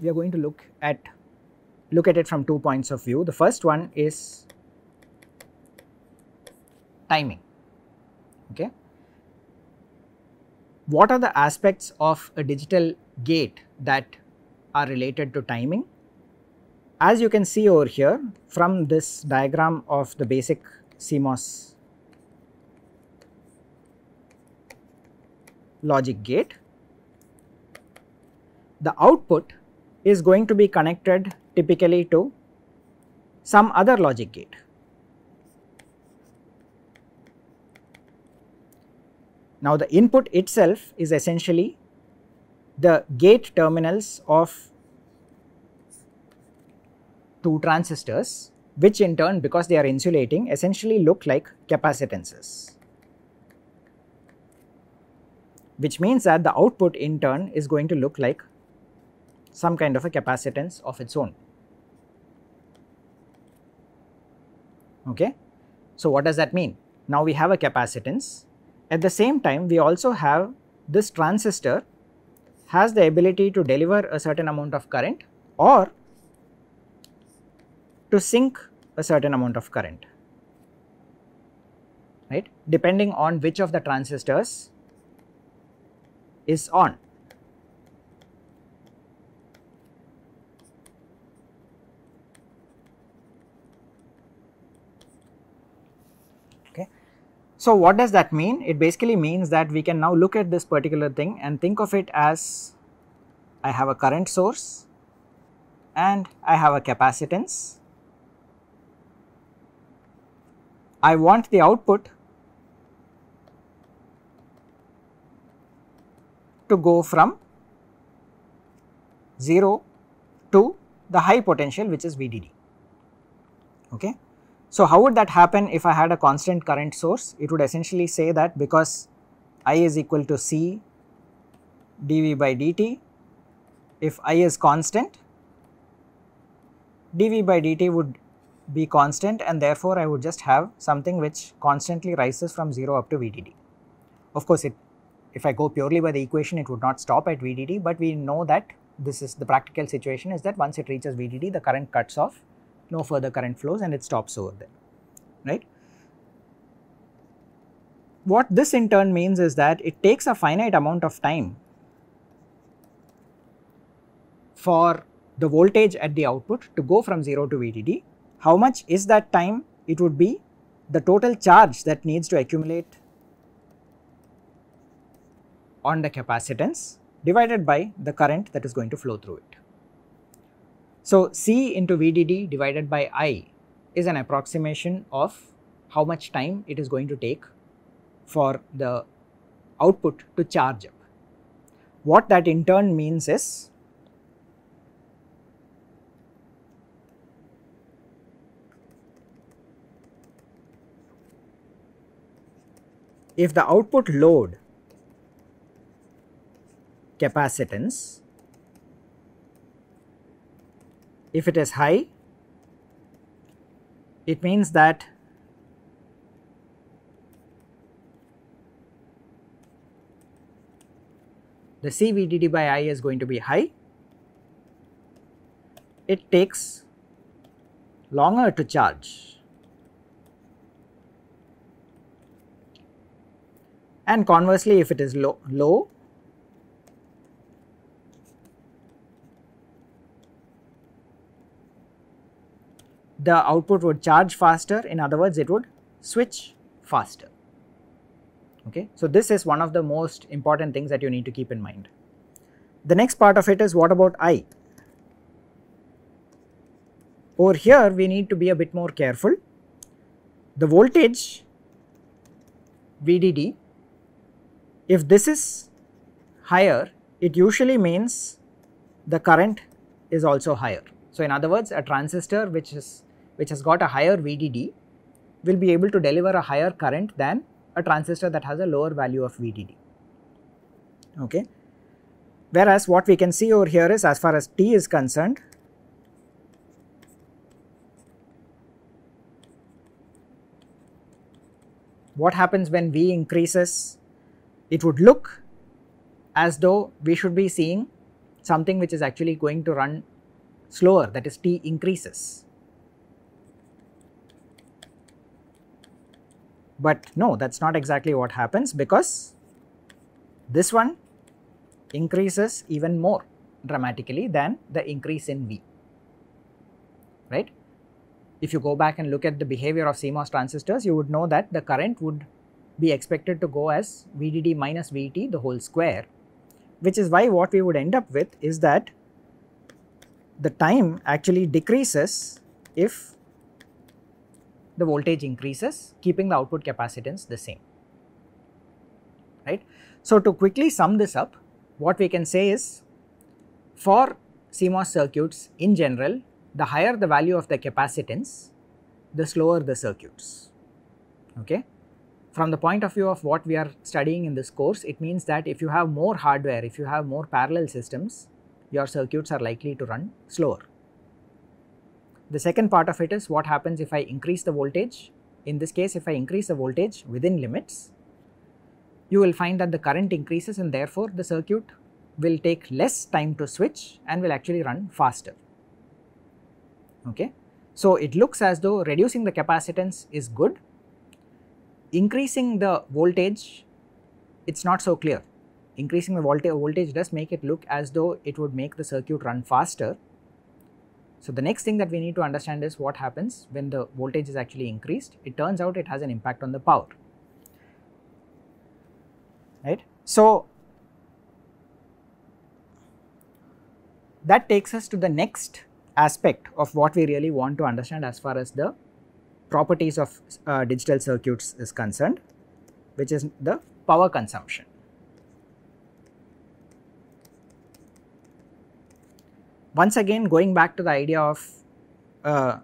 we are going to look at look at it from two points of view. The first one is timing. Okay. What are the aspects of a digital gate that are related to timing? As you can see over here from this diagram of the basic CMOS logic gate, the output is going to be connected typically to some other logic gate. Now the input itself is essentially the gate terminals of two transistors which in turn because they are insulating essentially look like capacitances which means that the output in turn is going to look like some kind of a capacitance of its own. Okay. So, what does that mean? Now we have a capacitance. At the same time, we also have this transistor has the ability to deliver a certain amount of current or to sink a certain amount of current, right, depending on which of the transistors is on. So, what does that mean? It basically means that we can now look at this particular thing and think of it as I have a current source and I have a capacitance. I want the output to go from 0 to the high potential which is VDD. Okay. So, how would that happen if I had a constant current source? It would essentially say that because I is equal to C dV by dt, if I is constant, dV by dt would be constant and therefore, I would just have something which constantly rises from 0 up to VDD. Of course, it, if I go purely by the equation, it would not stop at VDD, but we know that this is the practical situation is that once it reaches VDD, the current cuts off no further current flows and it stops over there, right. What this in turn means is that it takes a finite amount of time for the voltage at the output to go from 0 to VDD. How much is that time? It would be the total charge that needs to accumulate on the capacitance divided by the current that is going to flow through it. So, C into VDD divided by I is an approximation of how much time it is going to take for the output to charge up. What that in turn means is if the output load capacitance if it is high it means that the CVDD by I is going to be high. It takes longer to charge and conversely if it is low, low the output would charge faster in other words it would switch faster. Okay. So, this is one of the most important things that you need to keep in mind. The next part of it is what about I? Over here we need to be a bit more careful. The voltage VDD if this is higher it usually means the current is also higher. So, in other words a transistor which is which has got a higher VDD will be able to deliver a higher current than a transistor that has a lower value of VDD. Okay. Whereas what we can see over here is as far as T is concerned, what happens when V increases, it would look as though we should be seeing something which is actually going to run slower that is t increases. But no that is not exactly what happens because this one increases even more dramatically than the increase in V right. If you go back and look at the behavior of CMOS transistors you would know that the current would be expected to go as VDD minus VT the whole square which is why what we would end up with is that the time actually decreases if the voltage increases keeping the output capacitance the same right. So, to quickly sum this up what we can say is for CMOS circuits in general the higher the value of the capacitance the slower the circuits okay from the point of view of what we are studying in this course, it means that if you have more hardware, if you have more parallel systems, your circuits are likely to run slower. The second part of it is what happens if I increase the voltage. In this case, if I increase the voltage within limits, you will find that the current increases and therefore the circuit will take less time to switch and will actually run faster. Okay. So, it looks as though reducing the capacitance is good increasing the voltage it is not so clear. Increasing the voltage, voltage does make it look as though it would make the circuit run faster. So, the next thing that we need to understand is what happens when the voltage is actually increased. It turns out it has an impact on the power, right. So, that takes us to the next aspect of what we really want to understand as far as the properties of uh, digital circuits is concerned which is the power consumption. Once again going back to the idea of uh,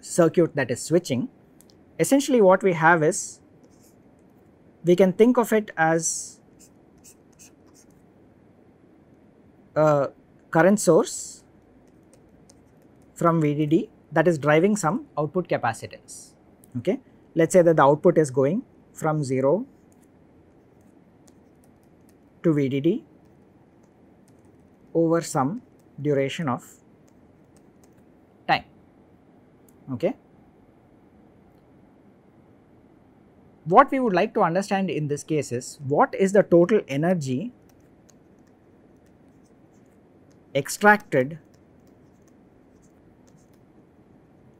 circuit that is switching, essentially what we have is we can think of it as a current source from VDD that is driving some output capacitance. Okay. Let us say that the output is going from 0 to VDD over some duration of time. Okay. What we would like to understand in this case is what is the total energy extracted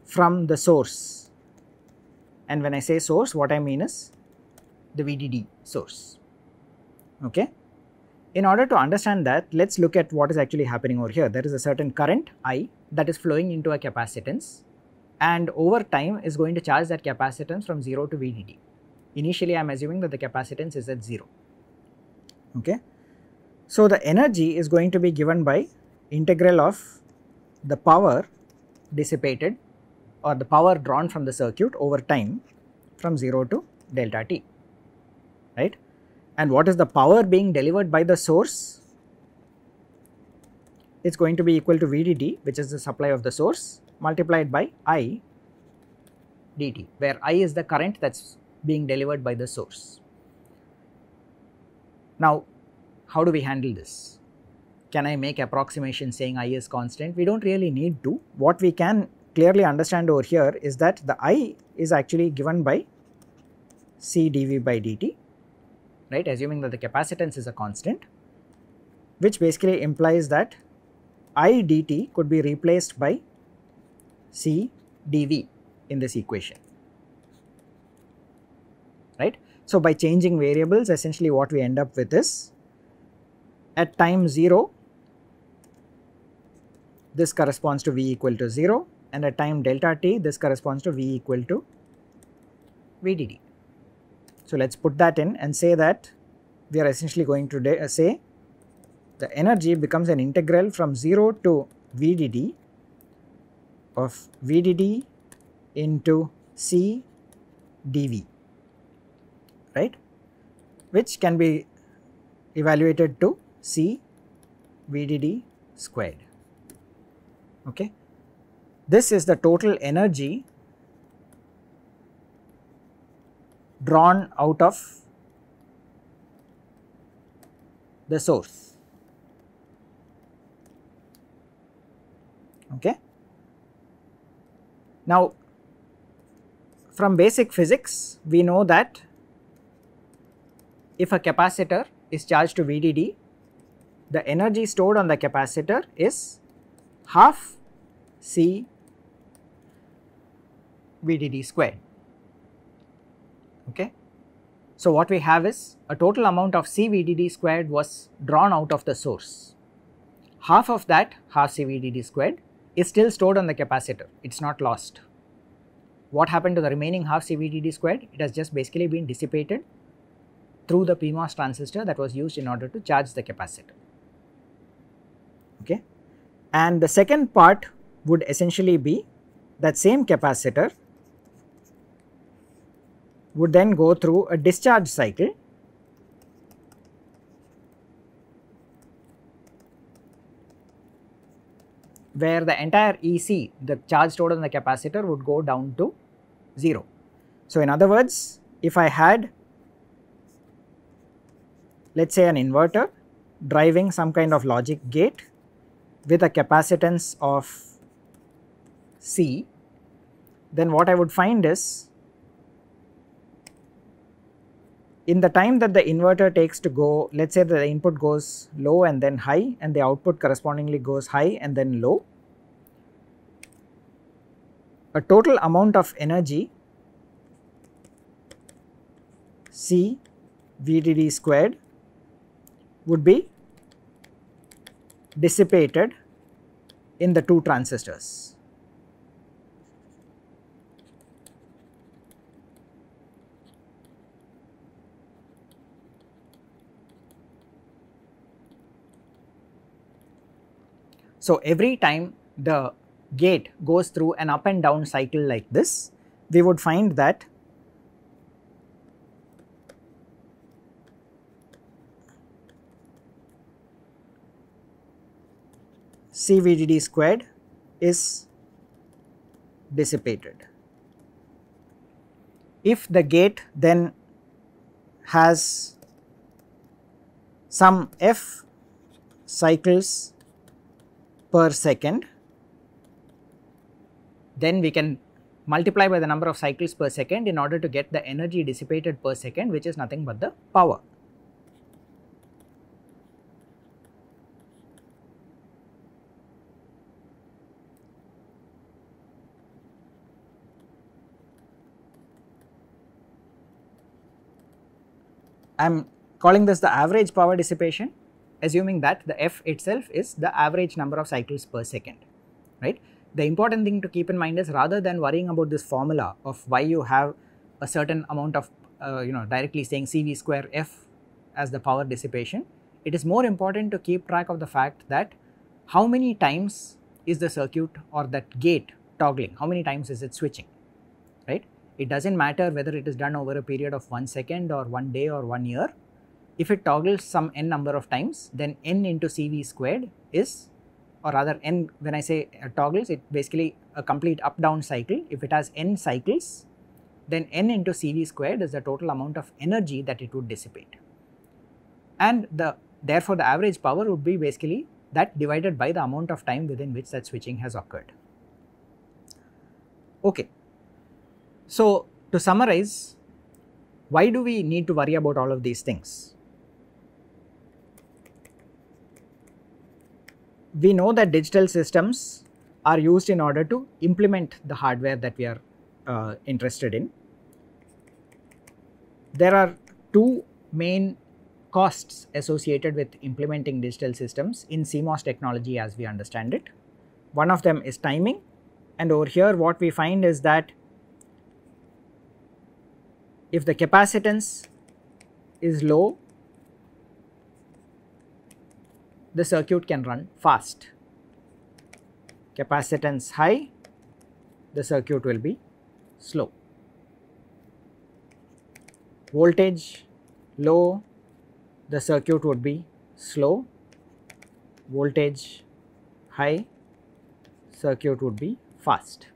from the source and when I say source what I mean is the VDD source. Okay. In order to understand that let us look at what is actually happening over here there is a certain current I that is flowing into a capacitance and over time is going to charge that capacitance from 0 to VDD. Initially I am assuming that the capacitance is at 0. Okay. So, the energy is going to be given by integral of the power dissipated or the power drawn from the circuit over time from 0 to delta t, right. And what is the power being delivered by the source? It is going to be equal to VDD which is the supply of the source multiplied by I dt where I is the current that is being delivered by the source. Now, how do we handle this? Can I make approximation saying I is constant? We do not really need to. What we can clearly understand over here is that the I is actually given by C dV by dt, right, assuming that the capacitance is a constant, which basically implies that I dt could be replaced by C dV in this equation, right. So, by changing variables essentially what we end up with is at time 0 this corresponds to V equal to 0 and at time delta t this corresponds to V equal to v VDD. So, let us put that in and say that we are essentially going to uh, say the energy becomes an integral from 0 to VDD of VDD into C dV right which can be evaluated to C VDD squared okay. This is the total energy drawn out of the source. Okay. Now, from basic physics, we know that if a capacitor is charged to VDD, the energy stored on the capacitor is half C VDD square okay. So what we have is a total amount of CVDD squared was drawn out of the source. Half of that half CVDD squared is still stored on the capacitor, it is not lost. What happened to the remaining half CVDD squared? It has just basically been dissipated through the PMOS transistor that was used in order to charge the capacitor. Okay. And the second part would essentially be that same capacitor would then go through a discharge cycle where the entire EC, the charge stored in the capacitor would go down to 0. So, in other words, if I had let us say an inverter driving some kind of logic gate with a capacitance of C, then what I would find is in the time that the inverter takes to go, let us say the input goes low and then high and the output correspondingly goes high and then low, a total amount of energy C VDD squared would be dissipated in the two transistors. So, every time the gate goes through an up and down cycle like this, we would find that CVDD squared is dissipated. If the gate then has some f cycles per second, then we can multiply by the number of cycles per second in order to get the energy dissipated per second which is nothing but the power. I am calling this the average power dissipation assuming that the f itself is the average number of cycles per second, right. The important thing to keep in mind is rather than worrying about this formula of why you have a certain amount of uh, you know directly saying CV square f as the power dissipation, it is more important to keep track of the fact that how many times is the circuit or that gate toggling, how many times is it switching, right. It does not matter whether it is done over a period of 1 second or 1 day or 1 year, if it toggles some n number of times, then n into Cv squared is or rather n when I say uh, toggles it basically a complete up down cycle. If it has n cycles, then n into Cv squared is the total amount of energy that it would dissipate. And the therefore the average power would be basically that divided by the amount of time within which that switching has occurred. Okay. So to summarize, why do we need to worry about all of these things? We know that digital systems are used in order to implement the hardware that we are uh, interested in. There are two main costs associated with implementing digital systems in CMOS technology as we understand it. One of them is timing and over here what we find is that if the capacitance is low the circuit can run fast. Capacitance high, the circuit will be slow. Voltage low, the circuit would be slow. Voltage high, circuit would be fast.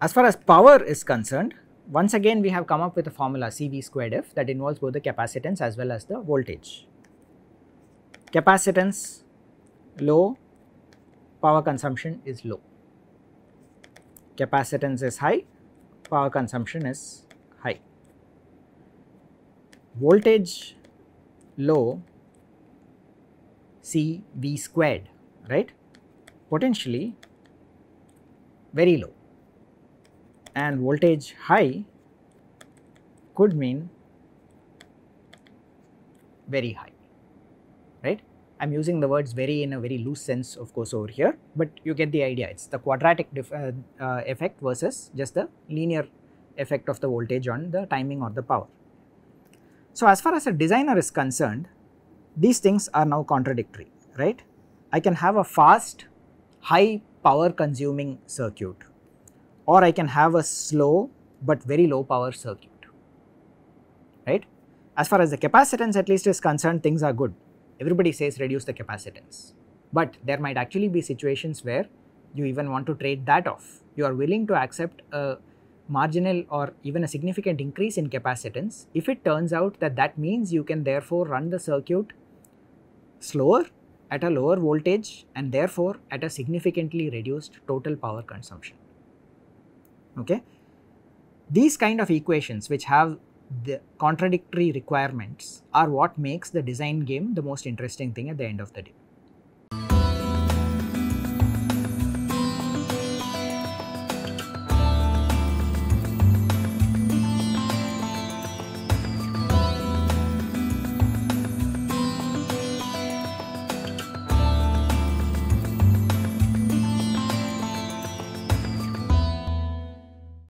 As far as power is concerned, once again we have come up with a formula CV squared F that involves both the capacitance as well as the voltage capacitance low power consumption is low. Capacitance is high, power consumption is high. Voltage low C V squared, right? Potentially very low and voltage high could mean very high, right. I am using the words very in a very loose sense of course over here, but you get the idea it is the quadratic uh, uh, effect versus just the linear effect of the voltage on the timing or the power. So, as far as a designer is concerned these things are now contradictory right. I can have a fast high power consuming circuit or I can have a slow but very low power circuit right. As far as the capacitance at least is concerned things are good everybody says reduce the capacitance but there might actually be situations where you even want to trade that off you are willing to accept a marginal or even a significant increase in capacitance if it turns out that that means you can therefore run the circuit slower at a lower voltage and therefore at a significantly reduced total power consumption. Okay. These kind of equations which have the contradictory requirements are what makes the design game the most interesting thing at the end of the day.